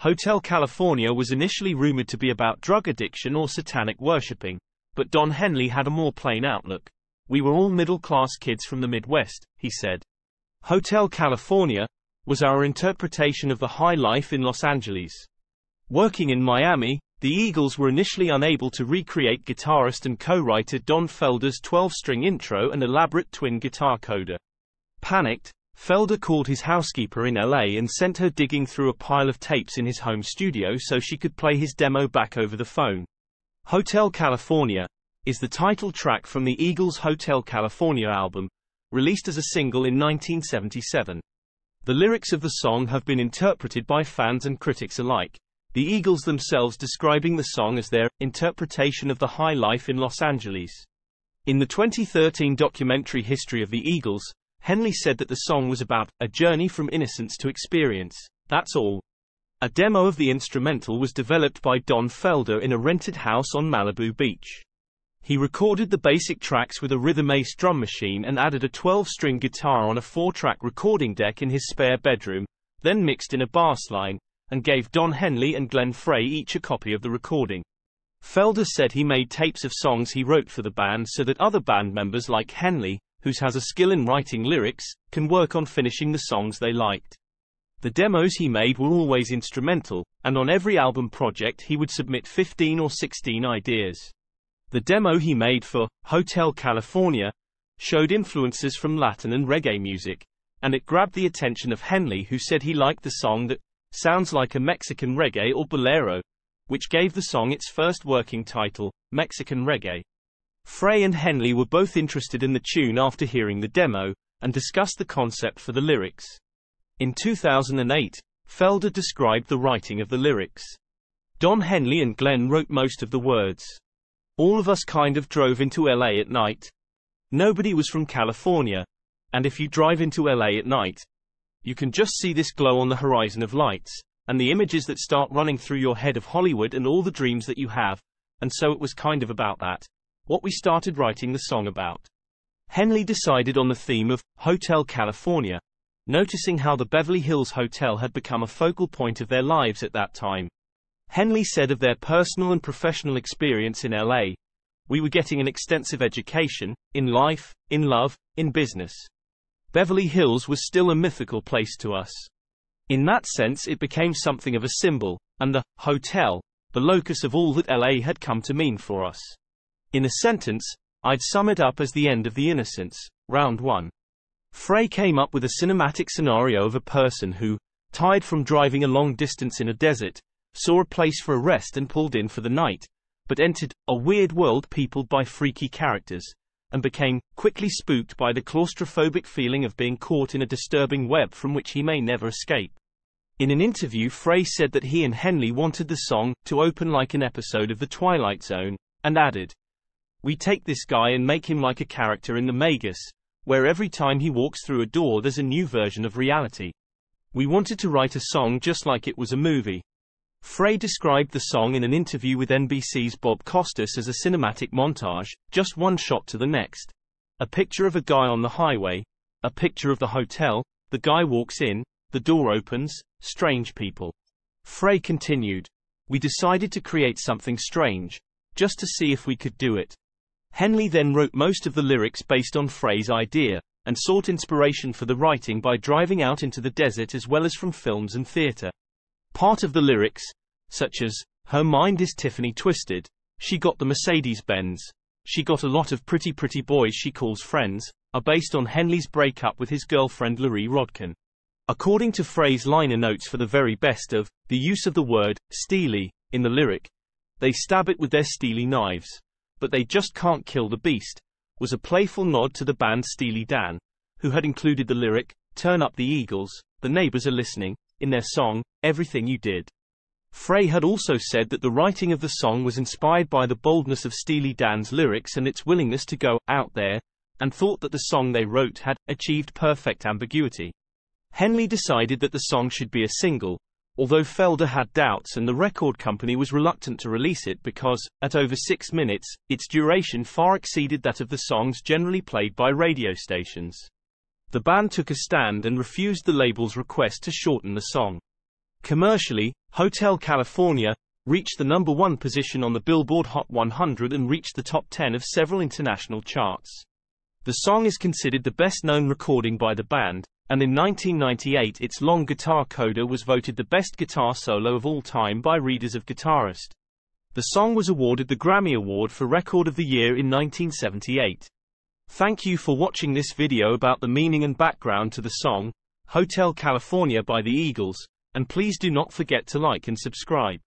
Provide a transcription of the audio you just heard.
Hotel California was initially rumored to be about drug addiction or satanic worshipping, but Don Henley had a more plain outlook. We were all middle-class kids from the Midwest, he said. Hotel California was our interpretation of the high life in Los Angeles. Working in Miami, the Eagles were initially unable to recreate guitarist and co-writer Don Felder's 12-string intro and elaborate twin guitar coda. Panicked, Felder called his housekeeper in LA and sent her digging through a pile of tapes in his home studio so she could play his demo back over the phone. Hotel California is the title track from the Eagles' Hotel California album, released as a single in 1977. The lyrics of the song have been interpreted by fans and critics alike, the Eagles themselves describing the song as their interpretation of the high life in Los Angeles. In the 2013 documentary History of the Eagles, Henley said that the song was about a journey from innocence to experience. That's all. A demo of the instrumental was developed by Don Felder in a rented house on Malibu Beach. He recorded the basic tracks with a Rhythm Ace drum machine and added a 12-string guitar on a 4-track recording deck in his spare bedroom, then mixed in a bass line, and gave Don Henley and Glenn Frey each a copy of the recording. Felder said he made tapes of songs he wrote for the band so that other band members like Henley, who has a skill in writing lyrics, can work on finishing the songs they liked. The demos he made were always instrumental, and on every album project he would submit 15 or 16 ideas. The demo he made for Hotel California showed influences from Latin and reggae music, and it grabbed the attention of Henley who said he liked the song that sounds like a Mexican reggae or bolero, which gave the song its first working title, Mexican Reggae. Frey and Henley were both interested in the tune after hearing the demo, and discussed the concept for the lyrics. In 2008, Felder described the writing of the lyrics. Don Henley and Glenn wrote most of the words. All of us kind of drove into LA at night. Nobody was from California. And if you drive into LA at night, you can just see this glow on the horizon of lights, and the images that start running through your head of Hollywood and all the dreams that you have, and so it was kind of about that what we started writing the song about. Henley decided on the theme of Hotel California, noticing how the Beverly Hills Hotel had become a focal point of their lives at that time. Henley said of their personal and professional experience in LA, we were getting an extensive education, in life, in love, in business. Beverly Hills was still a mythical place to us. In that sense it became something of a symbol, and the hotel, the locus of all that LA had come to mean for us. In a sentence, I'd sum it up as the end of the innocence, round one. Frey came up with a cinematic scenario of a person who, tired from driving a long distance in a desert, saw a place for a rest and pulled in for the night, but entered a weird world peopled by freaky characters, and became quickly spooked by the claustrophobic feeling of being caught in a disturbing web from which he may never escape. In an interview Frey said that he and Henley wanted the song to open like an episode of The Twilight Zone, and added, we take this guy and make him like a character in the Magus, where every time he walks through a door there's a new version of reality. We wanted to write a song just like it was a movie. Frey described the song in an interview with NBC's Bob Costas as a cinematic montage, just one shot to the next. A picture of a guy on the highway, a picture of the hotel, the guy walks in, the door opens, strange people. Frey continued. We decided to create something strange, just to see if we could do it. Henley then wrote most of the lyrics based on Frey's idea, and sought inspiration for the writing by driving out into the desert as well as from films and theater. Part of the lyrics, such as, Her mind is Tiffany twisted, she got the Mercedes Benz, she got a lot of pretty pretty boys she calls friends, are based on Henley's breakup with his girlfriend Loree Rodkin. According to Frey's liner notes for the very best of, the use of the word, steely, in the lyric, they stab it with their steely knives but they just can't kill the beast, was a playful nod to the band Steely Dan, who had included the lyric, Turn Up the Eagles, the neighbors are listening, in their song, Everything You Did. Frey had also said that the writing of the song was inspired by the boldness of Steely Dan's lyrics and its willingness to go out there, and thought that the song they wrote had achieved perfect ambiguity. Henley decided that the song should be a single, although Felder had doubts and the record company was reluctant to release it because, at over six minutes, its duration far exceeded that of the songs generally played by radio stations. The band took a stand and refused the label's request to shorten the song. Commercially, Hotel California reached the number one position on the Billboard Hot 100 and reached the top 10 of several international charts. The song is considered the best known recording by the band, and in 1998 its long guitar coda was voted the best guitar solo of all time by readers of Guitarist. The song was awarded the Grammy Award for Record of the Year in 1978. Thank you for watching this video about the meaning and background to the song, Hotel California by the Eagles, and please do not forget to like and subscribe.